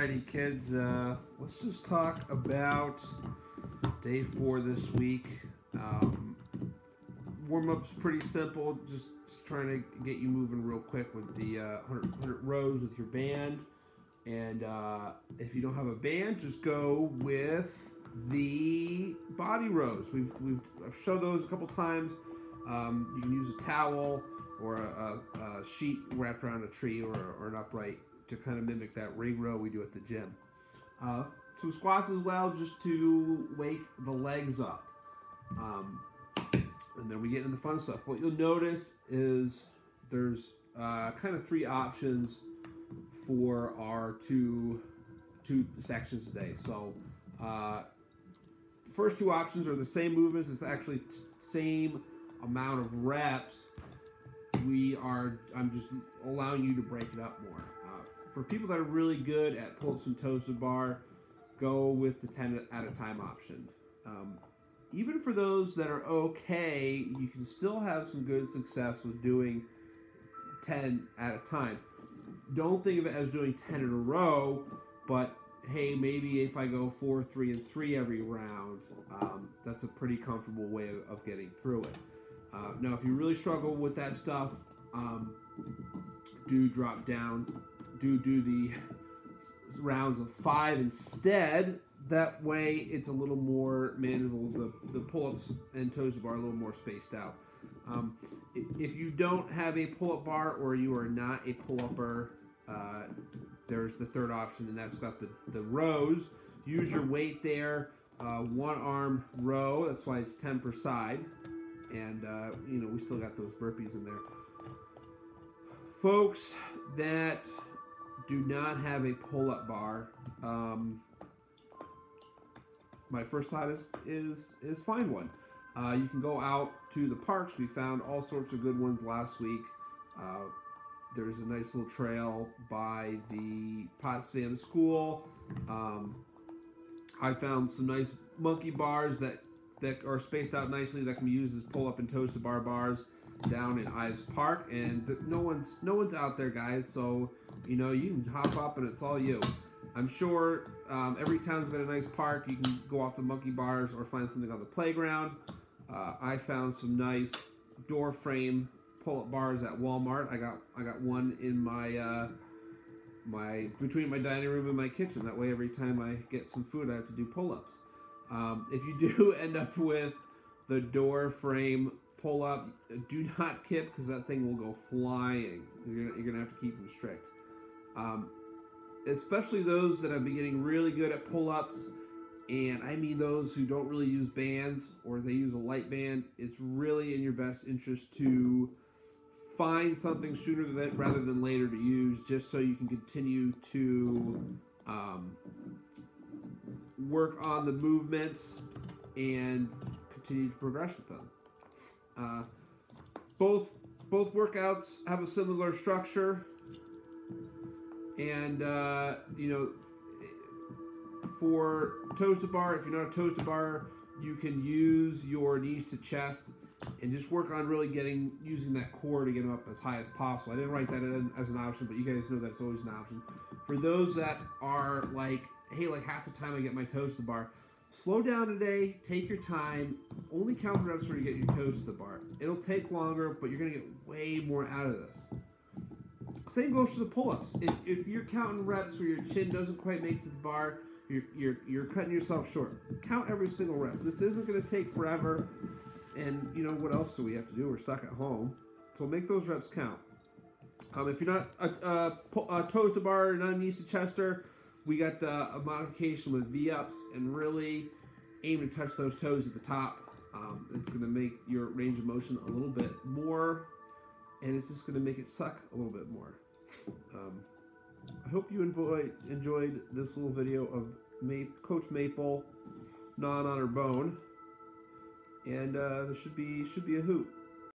Alrighty, kids. Uh, let's just talk about day four this week. Um, warm up's pretty simple. Just trying to get you moving real quick with the uh, 100, 100 rows with your band. And uh, if you don't have a band, just go with the body rows. We've we've I've showed those a couple times. Um, you can use a towel or a, a, a sheet wrapped around a tree or, or an upright to kind of mimic that ring row we do at the gym. Uh, some squats as well, just to wake the legs up. Um, and then we get into the fun stuff. What you'll notice is there's uh, kind of three options for our two two sections today. So uh, first two options are the same movements. It's actually same amount of reps. We are. I'm just allowing you to break it up more. For people that are really good at pull-ups and toes to bar, go with the 10 at a time option. Um, even for those that are okay, you can still have some good success with doing 10 at a time. Don't think of it as doing 10 in a row, but hey, maybe if I go 4, 3, and 3 every round, um, that's a pretty comfortable way of, of getting through it. Uh, now, if you really struggle with that stuff, um, do drop down, do do the rounds of five instead. That way, it's a little more manageable. The, the pull-ups and toes to bar are a little more spaced out. Um, if you don't have a pull-up bar or you are not a pull-upper, uh, there's the third option, and that's got the, the rows. Use your weight there. Uh, one arm row. That's why it's 10 per side. And, uh, you know, we still got those burpees in there. Folks that do not have a pull-up bar, um, my first thought is is is find one. Uh, you can go out to the parks. We found all sorts of good ones last week. Uh, there's a nice little trail by the Potsdam School. Um, I found some nice monkey bars that that are spaced out nicely that can be used as pull-up and toes to bar bars down in Ives Park. And no one's no one's out there, guys. So you know you can hop up and it's all you. I'm sure um, every town's got a nice park. You can go off the monkey bars or find something on the playground. Uh, I found some nice door frame pull-up bars at Walmart. I got I got one in my uh, my between my dining room and my kitchen. That way, every time I get some food, I have to do pull-ups. Um, if you do end up with the door frame pull-up, do not kip because that thing will go flying. You're gonna, you're gonna have to keep them strict. Um, especially those that have been getting really good at pull-ups and I mean those who don't really use bands or they use a light band, it's really in your best interest to find something sooner than rather than later to use, just so you can continue to um, work on the movements and continue to progress with them. Uh, both both workouts have a similar structure, and uh, you know for toes to bar, if you're not a toes to bar, you can use your knees to chest and just work on really getting using that core to get them up as high as possible. I didn't write that as an option, but you guys know that's always an option. For those that are like, hey, like half the time I get my toes to the bar, slow down today, take your time, only count the reps where you get your toes to the bar. It'll take longer, but you're gonna get way more out of this. Same goes for the pull-ups. If, if you're counting reps where your chin doesn't quite make to the bar, you're, you're, you're cutting yourself short. Count every single rep. This isn't going to take forever. And, you know, what else do we have to do? We're stuck at home. So make those reps count. Um, if you're not a, pu- a toes to bar, not knees to chester, we got uh, a modification with V-ups and really aim to touch those toes at the top. Um, it's going to make your range of motion a little bit more, and it's just going to make it suck a little bit more. Um, I hope you enjoyed enjoyed this little video of Ma- Coach Maple gnawing on her bone, and uh, there should be should be a hoot.